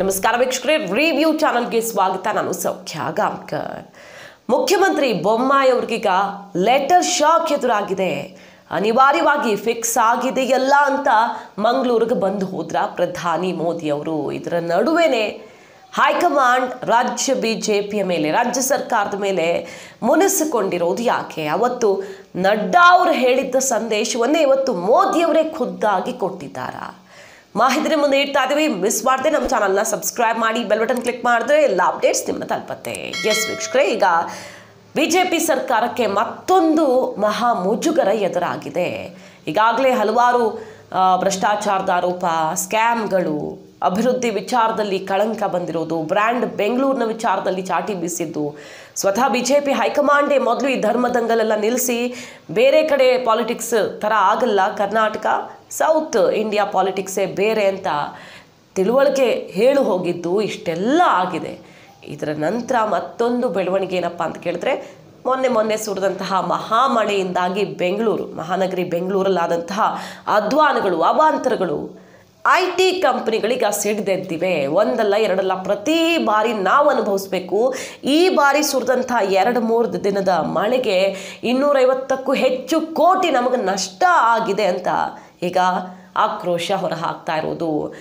ನಮಸ್ಕಾರ ವೀಕ್ಷಕರೇ ರಿವ್ಯೂ ಚಾನಲ್ಗೆ ಸ್ವಾಗತ. ನಾನು ಸೌಖ್ಯ ಗಾಂಕರ್ ಮುಖ್ಯಮಂತ್ರಿ ಬೊಮ್ಮಾಯಿ ಅವ್ರಿಗೀಗ ಲೆಟರ್ ಶಾಕ್ ಎದುರಾಗಿದೆ. ಅನಿವಾರ್ಯವಾಗಿ ಫಿಕ್ಸ್ ಆಗಿದೆಯಲ್ಲ ಅಂತ ಮಂಗಳೂರಿಗೆ ಬಂದು ಹೋದ್ರ ಪ್ರಧಾನಿ ಮೋದಿ ಅವರು? ಇದರ ನಡುವೆನೇ ಹೈಕಮಾಂಡ್ ರಾಜ್ಯ ಬಿ ಜೆ ಪಿಯ ಮೇಲೆ, ರಾಜ್ಯ ಸರ್ಕಾರದ ಮೇಲೆ ಮುನಿಸಿಕೊಂಡಿರೋದು ಯಾಕೆ? ಅವತ್ತು ನಡ್ಡಾ ಅವರು ಹೇಳಿದ್ದ ಸಂದೇಶವನ್ನೇ ಇವತ್ತು ಮೋದಿಯವರೇ ಖುದ್ದಾಗಿ ಕೊಟ್ಟಿದ್ದಾರಾ? ಮಾಹಿತಿ ಮುಂದೆ ಇಡ್ತಾ ಇದ್ದೀವಿ ಮಿಸ್ ಮಾಡದೆ, ನಮ್ಮ ಚಾನಲ್ನ ಸಬ್ಸ್ಕ್ರೈಬ್ ಮಾಡಿ ಬೆಲ್ ಬಟನ್ ಕ್ಲಿಕ್ ಮಾಡಿದ್ರೆ ಎಲ್ಲ ಅಪ್ಡೇಟ್ಸ್ ನಿಮ್ಮ ತಲುಪತ್ತೆ. ಎಸ್ ವೀಕ್ಷಕರೇ, ಈಗ ಬಿಜೆಪಿ ಸರ್ಕಾರಕ್ಕೆ ಮತ್ತೊಂದು ಮಹಾ ಮುಜುಗರ ಎದುರಾಗಿದೆ. ಈಗಾಗಲೇ ಹಲವಾರು ಭ್ರಷ್ಟಾಚಾರದ ಆರೋಪ ಸ್ಕ್ಯಾಮ್ಗಳು ಅಭಿವೃದ್ಧಿ ವಿಚಾರದಲ್ಲಿ ಕಳಂಕ ಬಂದಿರೋದು ಬ್ರ್ಯಾಂಡ್ ಬೆಂಗಳೂರಿನ ವಿಚಾರದಲ್ಲಿ ಚಾಟಿ ಬೀಸಿದ್ದು, ಸ್ವತಃ ಬಿ ಜೆ ಪಿ ಹೈಕಮಾಂಡೇ ಮೊದಲು ಈ ಧರ್ಮದಂಗಲೆಲ್ಲ ನಿಲ್ಲಿಸಿ ಬೇರೆ ಕಡೆ ಪಾಲಿಟಿಕ್ಸ್ ಥರ ಆಗಲ್ಲ, ಕರ್ನಾಟಕ ಸೌತ್ ಇಂಡಿಯಾ ಪಾಲಿಟಿಕ್ಸೇ ಬೇರೆ ಅಂತ ತಿಳುವಳಿಕೆ ಹೇಳು ಹೋಗಿದ್ದು ಇಷ್ಟೆಲ್ಲ ಆಗಿದೆ. ಇದರ ನಂತರ ಮತ್ತೊಂದು ಬೆಳವಣಿಗೆ ಏನಪ್ಪ ಅಂತ ಕೇಳಿದ್ರೆ, ಮೊನ್ನೆ ಮೊನ್ನೆ ಸುರಿದಂತಹ ಮಹಾಮಳೆಯಿಂದಾಗಿ ಬೆಂಗಳೂರು, ಮಹಾನಗರಿ ಬೆಂಗಳೂರಲ್ಲಾದಂತಹ ಅಧ್ವಾನಗಳು, ಅವಾಂತರಗಳು, ಐ ಟಿ ಕಂಪ್ನಿಗಳಿಗೆ ಸಿಡಿದೆದ್ದಿವೆ ಒಂದಲ್ಲ ಎರಡಲ್ಲ ಪ್ರತಿ ಬಾರಿ ನಾವು ಅನುಭವಿಸ್ಬೇಕು. ಈ ಬಾರಿ ಸುರಿದಂಥ ಎರಡು ಮೂರು ದಿನದ ಮಳೆಗೆ ಇನ್ನೂರೈವತ್ತಕ್ಕೂ ಹೆಚ್ಚು ಕೋಟಿ ನಮಗೆ ನಷ್ಟ ಆಗಿದೆ ಅಂತ ಈಗ ಆಕ್ರೋಶ ಹೊರಹಾಕ್ತಾ ಇರೋದು.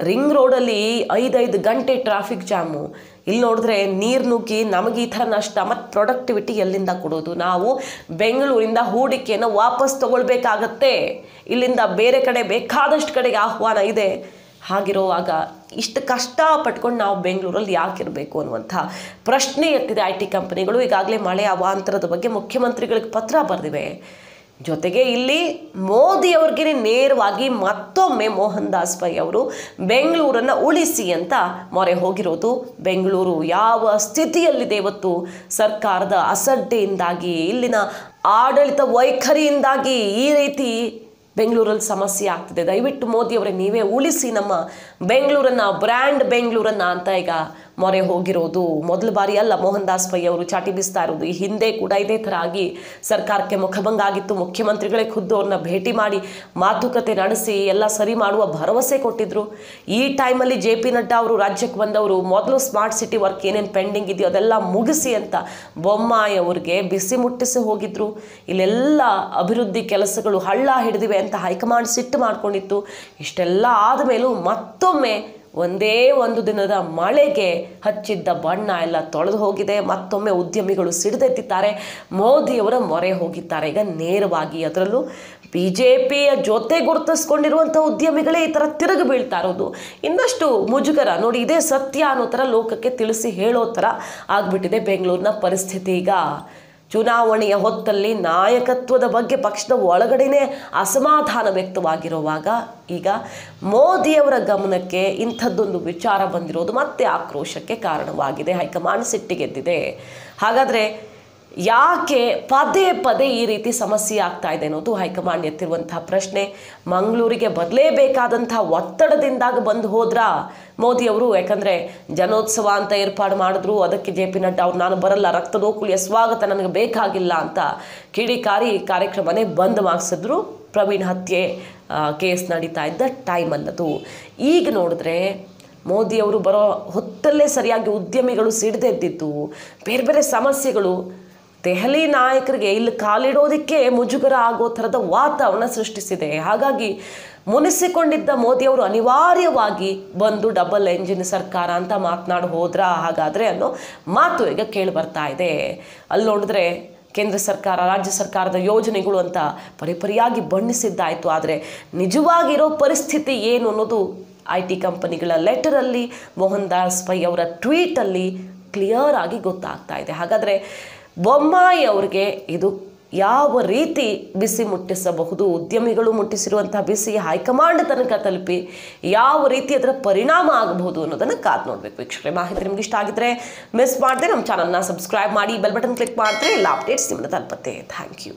ರಿಂಗ್ ರೋಡಲ್ಲಿ ಐದೈದು ಗಂಟೆ ಟ್ರಾಫಿಕ್ ಜಾಮು ಇಲ್ಲಿ ನೋಡಿದ್ರೆ ನೀರು ನುಗ್ಗಿ ನಮಗೆ ಈ ಥರ ನಷ್ಟ, ಮತ್ತು ಪ್ರೊಡಕ್ಟಿವಿಟಿ ಎಲ್ಲಿಂದ ಕೊಡೋದು? ನಾವು ಬೆಂಗಳೂರಿಂದ ಹೂಡಿಕೆಯನ್ನು ವಾಪಸ್ ತಗೊಳ್ಬೇಕಾಗತ್ತೆ. ಇಲ್ಲಿಂದ ಬೇರೆ ಕಡೆ ಬೇಕಾದಷ್ಟು ಕಡೆಗೆ ಆಹ್ವಾನ ಇದೆ. ಹಾಗಿರುವಾಗ ಇಷ್ಟು ಕಷ್ಟ ಪಟ್ಕೊಂಡು ನಾವು ಬೆಂಗಳೂರಲ್ಲಿ ಯಾಕಿರಬೇಕು ಅನ್ನುವಂಥ ಪ್ರಶ್ನೆ ಎತ್ತಿದೆ ಐ ಟಿ ಕಂಪನಿಗಳು. ಈಗಾಗಲೇ ಮಳೆ, ಅವಾಂತರದ ಬಗ್ಗೆ ಮುಖ್ಯಮಂತ್ರಿಗಳಿಗೆ ಪತ್ರ ಬರೆದಿವೆ. ಜೊತೆಗೆ ಇಲ್ಲಿ ಮೋದಿ ಅವ್ರಿಗೆ ನೇರವಾಗಿ ಮತ್ತೊಮ್ಮೆ ಮೋಹನ್ ದಾಸ್ ಪೈ ಅವರು ಬೆಂಗಳೂರನ್ನು ಉಳಿಸಿ ಅಂತ ಮೊರೆ ಹೋಗಿರೋದು. ಬೆಂಗಳೂರು ಯಾವ ಸ್ಥಿತಿಯಲ್ಲಿದೆ ಇವತ್ತು? ಸರ್ಕಾರದ ಅಸಡ್ಡೆಯಿಂದಾಗಿ, ಇಲ್ಲಿನ ಆಡಳಿತ ವೈಖರಿಯಿಂದಾಗಿ ಈ ರೀತಿ ಬೆಂಗಳೂರಲ್ಲಿ ಸಮಸ್ಯೆ ಆಗ್ತಿದೆ. ದಯವಿಟ್ಟು ಮೋದಿಯವರೇ ನೀವೇ ಉಳಿಸಿ ನಮ್ಮ ಬೆಂಗಳೂರನ್ನು, ಬ್ರ್ಯಾಂಡ್ ಬೆಂಗಳೂರನ್ನು ಅಂತ ಈಗ ಮೊರೆ ಹೋಗಿರೋದು. ಮೊದಲ ಬಾರಿ ಅಲ್ಲ ಮೋಹನ್ ದಾಸ್ ಪೈ ಅವರು ಚಾಟಿ ಬೀಸ್ತಾ ಇರೋದು. ಈ ಹಿಂದೆ ಕೂಡ ಇದೇ ಥರ ಆಗಿ ಸರ್ಕಾರಕ್ಕೆ ಮುಖಭಂಗ ಆಗಿತ್ತು. ಮುಖ್ಯಮಂತ್ರಿಗಳೇ ಖುದ್ದು ಅವ್ರನ್ನ ಭೇಟಿ ಮಾಡಿ ಮಾತುಕತೆ ನಡೆಸಿ ಎಲ್ಲ ಸರಿ ಮಾಡುವ ಭರವಸೆ ಕೊಟ್ಟಿದ್ರು. ಈ ಟೈಮಲ್ಲಿ ಜೆ ಪಿ ನಡ್ಡಾ ಅವರು ರಾಜ್ಯಕ್ಕೆ ಬಂದವರು ಮೊದಲು ಸ್ಮಾರ್ಟ್ ಸಿಟಿ ವರ್ಕ್ ಏನೇನು ಪೆಂಡಿಂಗ್ ಇದೆಯೋ ಅದೆಲ್ಲ ಮುಗಿಸಿ ಅಂತ ಬೊಮ್ಮಾಯಿ ಅವ್ರಿಗೆ ಬಿಸಿ ಮುಟ್ಟಿಸಿ ಹೋಗಿದ್ರು. ಇಲ್ಲೆಲ್ಲ ಅಭಿವೃದ್ಧಿ ಕೆಲಸಗಳು ಹಳ್ಳ ಹಿಡಿದಿವೆ ಅಂತ ಹೈಕಮಾಂಡ್ ಸಿಟ್ಟು ಮಾಡ್ಕೊಂಡಿತ್ತು. ಇಷ್ಟೆಲ್ಲ ಆದಮೇಲೂ ಮತ್ತೊಮ್ಮೆ ಒಂದೇ ಒಂದು ದಿನದ ಮಳೆಗೆ ಹಚ್ಚಿದ್ದ ಬಣ್ಣ ಎಲ್ಲ ತೊಳೆದು ಹೋಗಿದೆ. ಮತ್ತೊಮ್ಮೆ ಉದ್ಯಮಿಗಳು ಸಿಡಿದೆತ್ತಿದ್ದಾರೆ. ಮೋದಿಯವರ ಮೊರೆ ಹೋಗಿದ್ದಾರೆ. ಈಗ ನೇರವಾಗಿ ಅದರಲ್ಲೂ ಬಿ ಜೆ ಪಿಯ ಜೊತೆ ಗುರುತಿಸ್ಕೊಂಡಿರುವಂಥ ಉದ್ಯಮಿಗಳೇ ಈ ಥರ ತಿರುಗಿ ಬೀಳ್ತಾ ಇರೋದು. ಇನ್ನಷ್ಟು ಮುಜುಗರ ನೋಡಿ ಇದೇ ಸತ್ಯ ಅನ್ನೋ ಥರ ಲೋಕಕ್ಕೆ ತಿಳಿಸಿ ಹೇಳೋ ಥರ ಆಗಿಬಿಟ್ಟಿದೆ ಬೆಂಗಳೂರಿನ ಪರಿಸ್ಥಿತಿ. ಈಗ ಚುನಾವಣೆಯ ಹೊತ್ತಲ್ಲಿ ನಾಯಕತ್ವದ ಬಗ್ಗೆ ಪಕ್ಷದ ಒಳಗಡೆನೇ ಅಸಮಾಧಾನ ವ್ಯಕ್ತವಾಗಿರುವಾಗ ಈಗ ಮೋದಿಯವರ ಗಮನಕ್ಕೆ ಇಂಥದ್ದೊಂದು ವಿಚಾರ ಬಂದಿರೋದು ಮತ್ತೆ ಆಕ್ರೋಶಕ್ಕೆ ಕಾರಣವಾಗಿದೆ. ಹೈಕಮಾಂಡ್ ಸಿಟ್ಟಿಗೆದ್ದಿದೆ. ಹಾಗಾದರೆ ಯಾಕೆ ಪದೇ ಪದೇ ಈ ರೀತಿ ಸಮಸ್ಯೆ ಆಗ್ತಾ ಇದೆ ಅನ್ನೋದು ಹೈಕಮಾಂಡ್ ಎತ್ತಿರುವಂತಹ ಪ್ರಶ್ನೆ. ಮಂಗಳೂರಿಗೆ ಬರಲೇಬೇಕಾದಂತಹ ಒತ್ತಡದಿಂದಾಗ ಬಂದು ಹೋದ್ರ? ಮೋದಿಯವರು ಯಾಕಂದರೆ ಜನೋತ್ಸವ ಅಂತ ಏರ್ಪಾಡು ಮಾಡಿದ್ರು, ಅದಕ್ಕೆ ಜೆ ಪಿ ನಡ್ಡಾ ಅವ್ರು, ನಾನು ಬರಲ್ಲ ರಕ್ತದೋಕುಳಿಯ ಸ್ವಾಗತ ನನಗೆ ಬೇಕಾಗಿಲ್ಲ ಅಂತ ಕಿಡಿಕಾರಿ ಕಾರ್ಯಕ್ರಮನೇ ಬಂದ್ ಮಾಡಿಸಿದ್ರು. ಪ್ರವೀಣ್ ಹತ್ಯೆ ಕೇಸ್ ನಡೀತಾ ಇದ್ದ ಟೈಮ್ ಅಲ್ಲದು ಈಗ ನೋಡಿದ್ರೆ ಮೋದಿಯವರು ಬರೋ ಹೊತ್ತಲ್ಲೇ ಸರಿಯಾಗಿ ಉದ್ಯಮಿಗಳು ಸಿಡಿದೆದ್ದಿದ್ದು, ಬೇರೆ ಬೇರೆ ಸಮಸ್ಯೆಗಳು ದೆಹಲಿ ನಾಯಕರಿಗೆ ಇಲ್ಲಿ ಕಾಲಿಡೋದಕ್ಕೆ ಮುಜುಗರ ಆಗೋ ಥರದ ವಾತಾವರಣ ಸೃಷ್ಟಿಸಿದೆ. ಹಾಗಾಗಿ ಮುನಿಸಿಕೊಂಡಿದ್ದ ಮೋದಿಯವರು ಅನಿವಾರ್ಯವಾಗಿ ಬಂದು ಡಬಲ್ ಎಂಜಿನ್ ಸರ್ಕಾರ ಅಂತ ಮಾತನಾಡಿ ಹೋದ್ರ? ಹಾಗಾದರೆ ಅನ್ನೋ ಮಾತು ಈಗ ಕೇಳಿ ಬರ್ತಾ ಇದೆ. ಅಲ್ಲಿ ನೋಡಿದ್ರೆ ಕೇಂದ್ರ ಸರ್ಕಾರ, ರಾಜ್ಯ ಸರ್ಕಾರದ ಯೋಜನೆಗಳು ಅಂತ ಪರಿಪರಿಯಾಗಿ ಬಣ್ಣಿಸಿದ್ದಾಯಿತು. ಆದರೆ ನಿಜವಾಗಿರೋ ಪರಿಸ್ಥಿತಿ ಏನು ಅನ್ನೋದು ಐ ಟಿ ಕಂಪನಿಗಳ ಲೆಟರಲ್ಲಿ ಮೋಹನ್ ದಾಸ್ ಪೈ ಅವರ ಟ್ವೀಟಲ್ಲಿ ಕ್ಲಿಯರ್ ಆಗಿ ಗೊತ್ತಾಗ್ತಾ ಇದೆ. ಹಾಗಾದರೆ ಬೊಮ್ಮಾಯಿ ಅವ್ರಿಗೆ ಇದು ಯಾವ ರೀತಿ ಬಿಸಿ ಮುಟ್ಟಿಸಬಹುದು, ಉದ್ಯಮಿಗಳು ಮುಟ್ಟಿಸಿರುವಂತಹ ಬಿಸಿ ಹೈಕಮಾಂಡ್ ತನಕ ತಲುಪಿ ಯಾವ ರೀತಿ ಅದರ ಪರಿಣಾಮ ಆಗಬಹುದು ಅನ್ನೋದನ್ನು ಕಾದು ನೋಡಬೇಕು. ವೀಕ್ಷಕರೇ, ಮಾಹಿತಿ ನಿಮ್ಗೆ ಇಷ್ಟ ಆಗಿದ್ರೆ ಮಿಸ್ ಮಾಡದೆ, ನಮ್ಮ ಚಾನಲ್ನ ಸಬ್ಸ್ಕ್ರೈಬ್ ಮಾಡಿ ಬೆಲ್ ಬಟನ್ ಕ್ಲಿಕ್ ಮಾಡಿದ್ರೆ ಎಲ್ಲ ಅಪ್ಡೇಟ್ಸ್ ನಿಮ್ಮನ್ನ ತಲುಪತ್ತೆ. Thank you